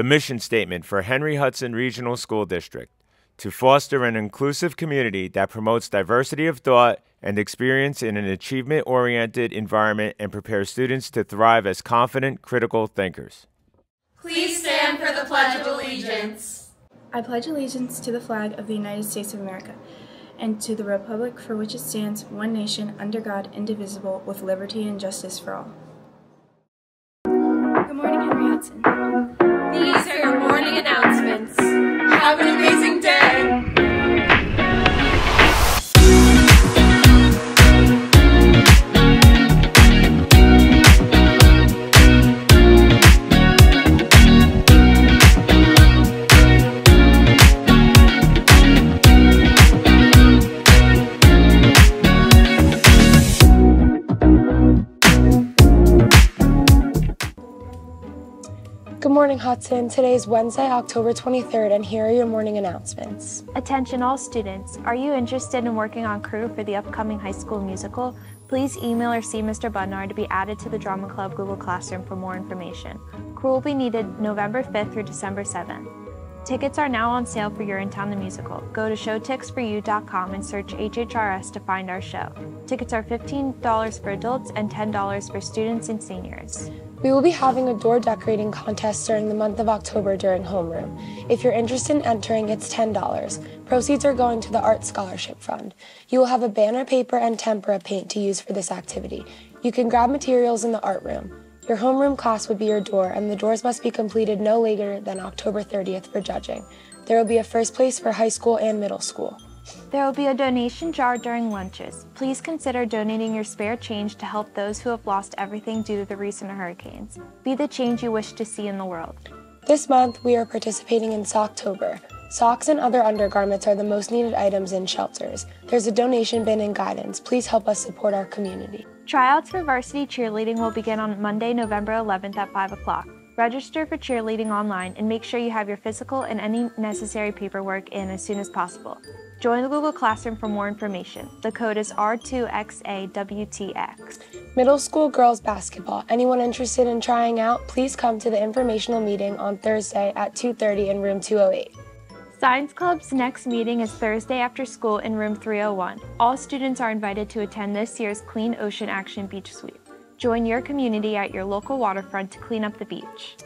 The mission statement for Henry Hudson Regional School District to foster an inclusive community that promotes diversity of thought and experience in an achievement oriented environment and prepares students to thrive as confident, critical thinkers. Please stand for the Pledge of Allegiance. I pledge allegiance to the flag of the United States of America and to the republic for which it stands, one nation, under God, indivisible, with liberty and justice for all. Good morning, Henry Hudson. Morning announcements. Have an amazing day. Good morning, Hudson. Today is Wednesday, October 23rd, and here are your morning announcements. Attention all students. Are you interested in working on crew for the upcoming high school musical? Please email or see Mr. Budnar to be added to the Drama Club Google Classroom for more information. Crew will be needed November 5th through December 7th. Tickets are now on sale for Urinetown the Musical. Go to showtixforyou.com and search HHRS to find our show. Tickets are $15 for adults and $10 for students and seniors. We will be having a door decorating contest during the month of October during homeroom. If you're interested in entering, it's $10. Proceeds are going to the Art Scholarship Fund. You will have a banner paper and tempera paint to use for this activity. You can grab materials in the art room. Your homeroom class would be your door, and the doors must be completed no later than October 30th for judging. There will be a first place for high school and middle school. There will be a donation jar during lunches. Please consider donating your spare change to help those who have lost everything due to the recent hurricanes. Be the change you wish to see in the world. This month, we are participating in Socktober. Socks and other undergarments are the most needed items in shelters. There's a donation bin and guidance. Please help us support our community. Tryouts for varsity cheerleading will begin on Monday, November 11th at 5 o'clock. Register for cheerleading online and make sure you have your physical and any necessary paperwork in as soon as possible. Join the Google Classroom for more information. The code is R2XAWTX. Middle school girls basketball. Anyone interested in trying out, please come to the informational meeting on Thursday at 2:30 in room 208. Science Club's next meeting is Thursday after school in room 301. All students are invited to attend this year's Clean Ocean Action Beach Sweep. Join your community at your local waterfront to clean up the beach.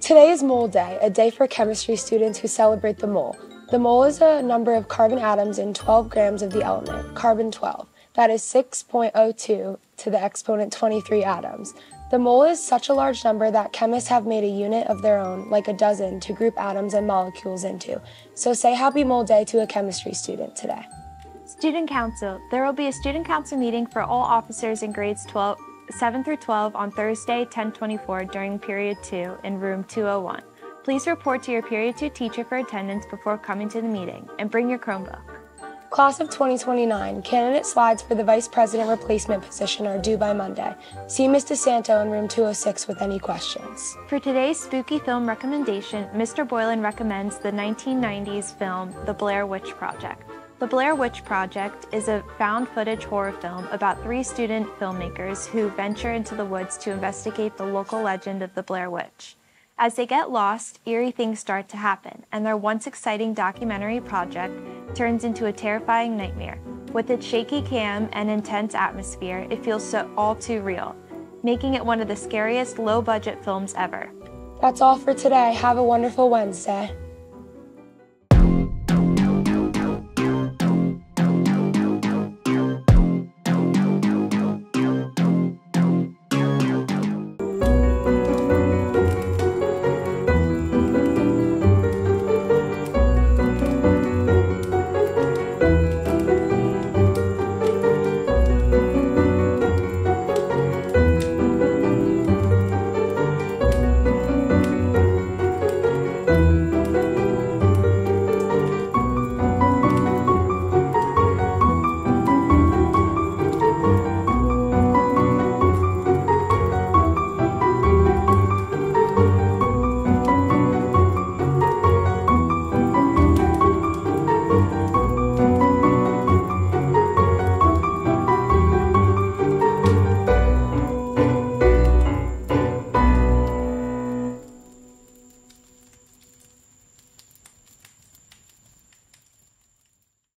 Today is Mole Day, a day for chemistry students who celebrate the mole. The mole is a number of carbon atoms in 12 grams of the element, carbon 12. That is 6.02 to the exponent 23 atoms. The mole is such a large number that chemists have made a unit of their own, like a dozen, to group atoms and molecules into. So say Happy Mole Day to a chemistry student today. Student Council. There will be a Student Council meeting for all officers in grades 12, 7 through 12 on Thursday, 1024 during period 2 in room 201. Please report to your period 2 teacher for attendance before coming to the meeting and bring your Chromebook. Class of 2029, candidate slides for the Vice President replacement position are due by Monday. See Ms. DeSanto in room 206 with any questions. For today's spooky film recommendation, Mr. Boylan recommends the 1990s film The Blair Witch Project. The Blair Witch Project is a found footage horror film about three student filmmakers who venture into the woods to investigate the local legend of the Blair Witch. As they get lost, eerie things start to happen, and their once exciting documentary project turns into a terrifying nightmare. With its shaky cam and intense atmosphere, it feels so all too real, making it one of the scariest low budget films ever. That's all for today. Have a wonderful Wednesday.